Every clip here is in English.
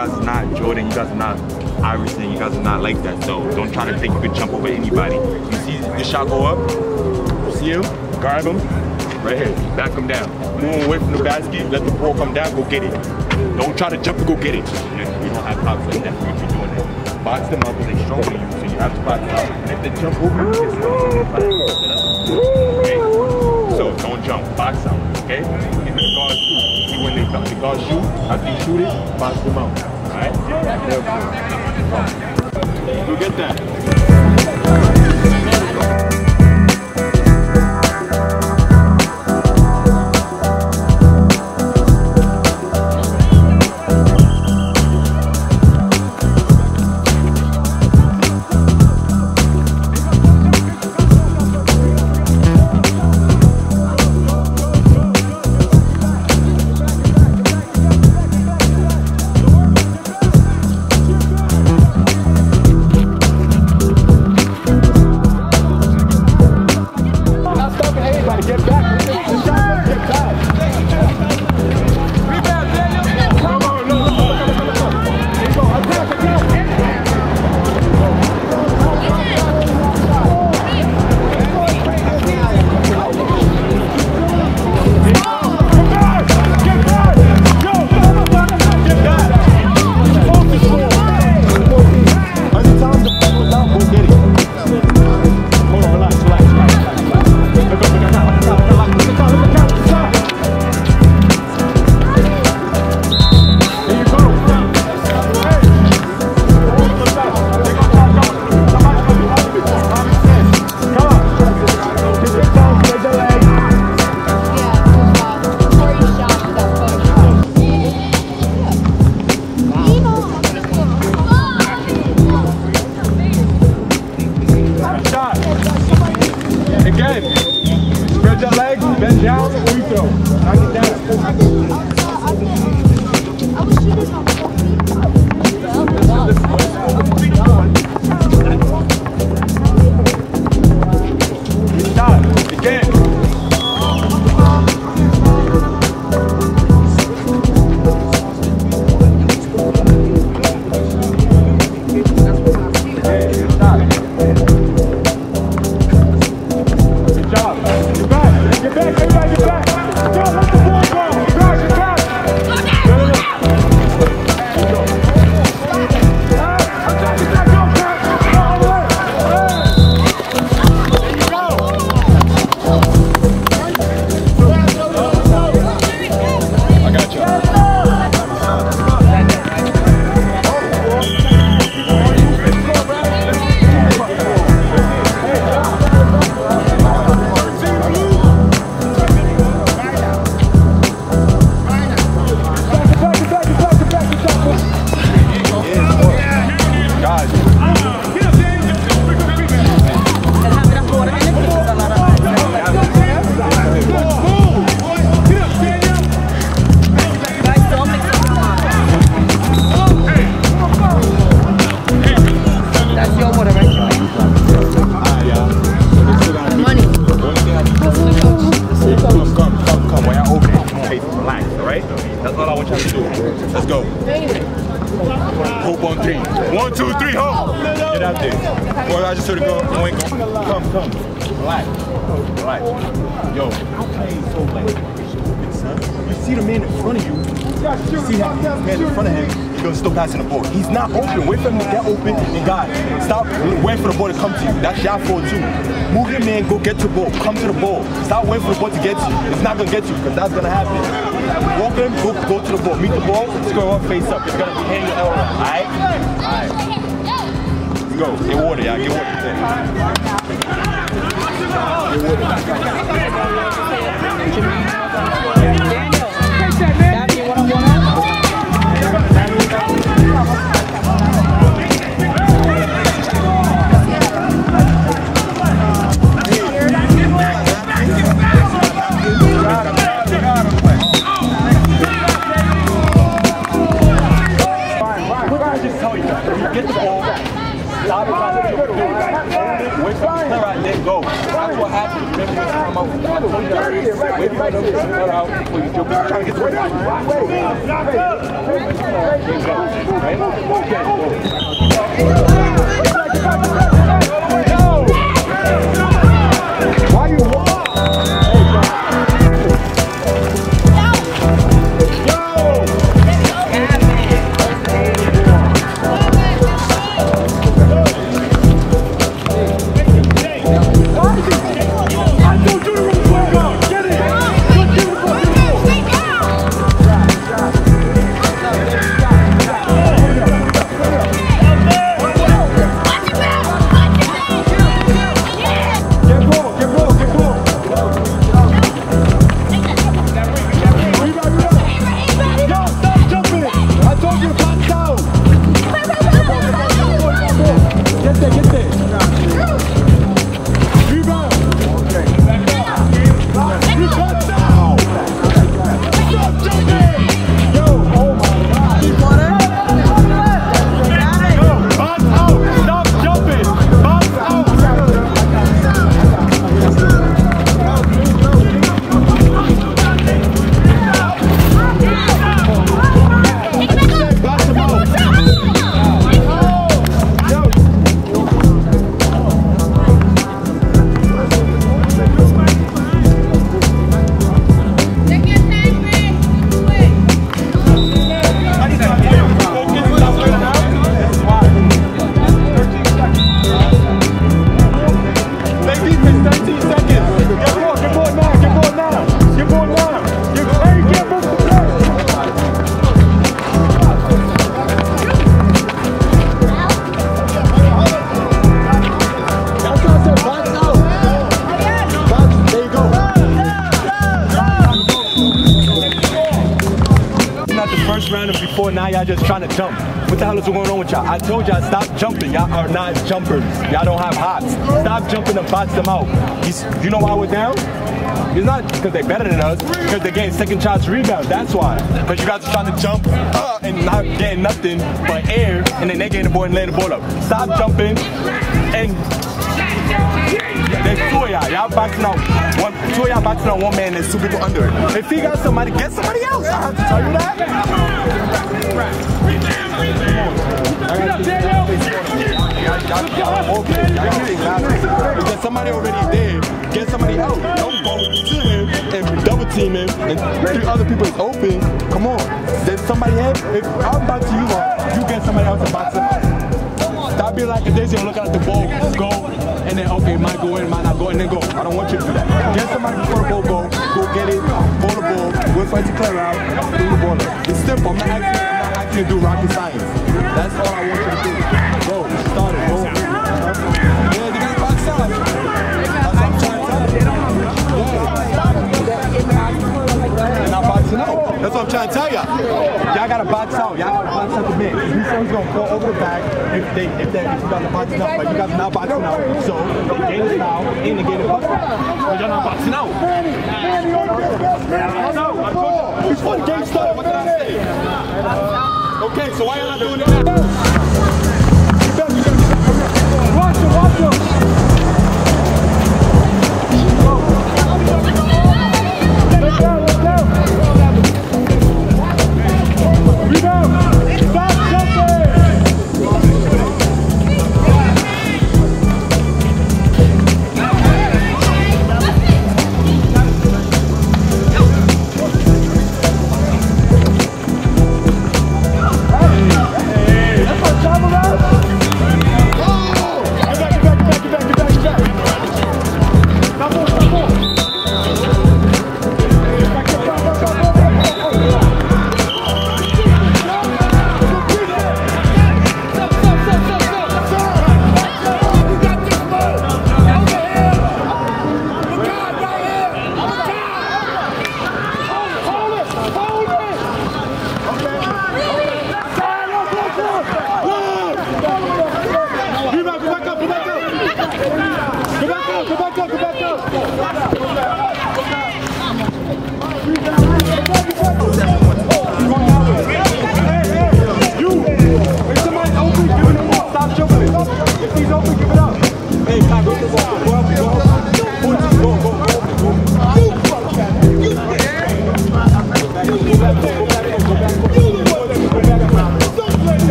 guys are not Jordan, you guys are not Iverson, you guys are not like that. So don't try to think you can jump over anybody. You see the shot go up? You see him? Guard him. Right here. Back him down. Move away from the basket. Let the ball come down. Go get it. Don't try to jump and go get it. You we don't have cops like that. Be doing that. Box them up, they stronger you, so you have to box them out. And if they jump over you, it's Okay? So don't jump. Box out. Okay? Give the guard shoot. When they the guards shoot. After you shoot it, box them out. Alright? Go get that. See that man in front of him. He's gonna still passing the ball. He's not open. Wait for him to get open. And guys, stop waiting for the ball to come to you. That's your fault too. Move your man, go get the ball. Come to the ball. Stop waiting for the ball to get you. It's not gonna get you because that's gonna happen. Walk him, go, go to the ball. Meet the ball. Score up, face up. It's gonna be hanging L around. Alright? Alright. Let's go. Get water, y'all. Get water. Get water. Why first round and before now y'all just trying to jump. What the hell is going on with y'all? I told y'all stop jumping. Y'all are not jumpers. Y'all don't have hops. Stop jumping and box them out. He's, you know why we're down? It's not because they're better than us, because they're getting second shots rebound. That's why. Because you guys are trying to jump uh, and not getting nothing but air, and then they getting the ball and laying the ball up. Stop jumping and there's two of y'all. Y'all boxing out one. Two of y'all boxing out one man. There's two people under it. If he got somebody, get somebody else. I have to tell you that. If there's somebody already there, get somebody else. Don't go to him and double team him and three other people is open. Come on. There's somebody here. If I'm boxing you up, you get somebody else to box. Stop being like a daisy and looking at the ball, go, and then okay, might go in, might not go, and then go. I don't want you to do that. Get somebody before the ball go, go get it, ball the ball, wait for it to clear out, do the ball. It's simple. I'm not asking, I'm you to do rocket science. That's all I want you to do. Go, start it, go. Yeah, you gotta box out. That's what I'm trying to tell you. Yeah. Y'all. Gotta box out. Y'all gotta box out the man. Say he's gonna fall over the back, if they if they if you guys are boxing out, but you guys are not boxing out. So the game is now in the game is boxing. But y'all not boxing out. Manny, Manny, on the I know. I told you. Before the game started, what did I say? So why are y'all not doing it now?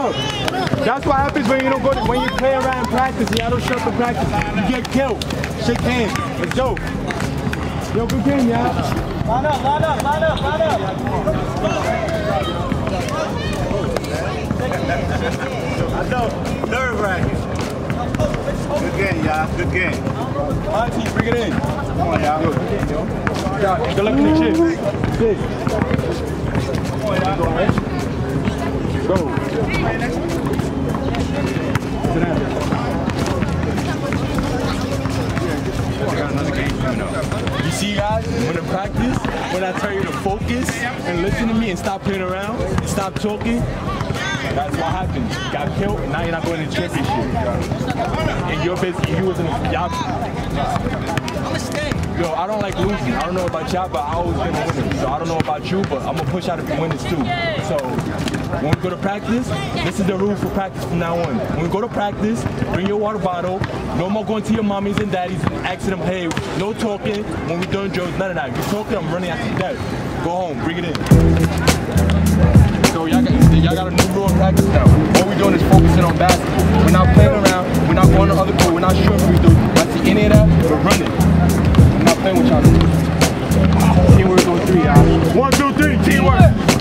That's what happens when you don't go to, when you play around practice and y'all don't show up in practice. You get killed. Shake hands. Let's go. Yo, good game, y'all. Line up, line up, line up, line up. I know, nerve wracking. Good game, y'all. Good game. Auntie, bring it in. Come on, y'all. Good game, yo. Good luck in the chip. Sit. Go. Sit down. You see guys, when I practice, when I tell you to focus and listen to me and stop playing around, and stop talking, that's what happened. You got killed, and now you're not going to the championship. And you're busy, you was in y'all, Yo, I don't like losing. I don't know about y'all, but I always been a winner. So I don't know about you, but I'm gonna push out the winners too. So when we go to practice, this is the rule for practice from now on. When we go to practice, bring your water bottle. No more going to your mommies and daddies and asking them, hey, no talking. When we're doing drills, none of that. You're talking, I'm running after that. Go home, bring it in. So y'all got, y'all got a new rule in practice now. What we're doing is focusing on basketball. We're not playing around. We're not going to other court. We're not shooting free throws. I see any of that, we're running. I'm not playing with y'all. Teamwork on three, y'all. One, two, three, teamwork.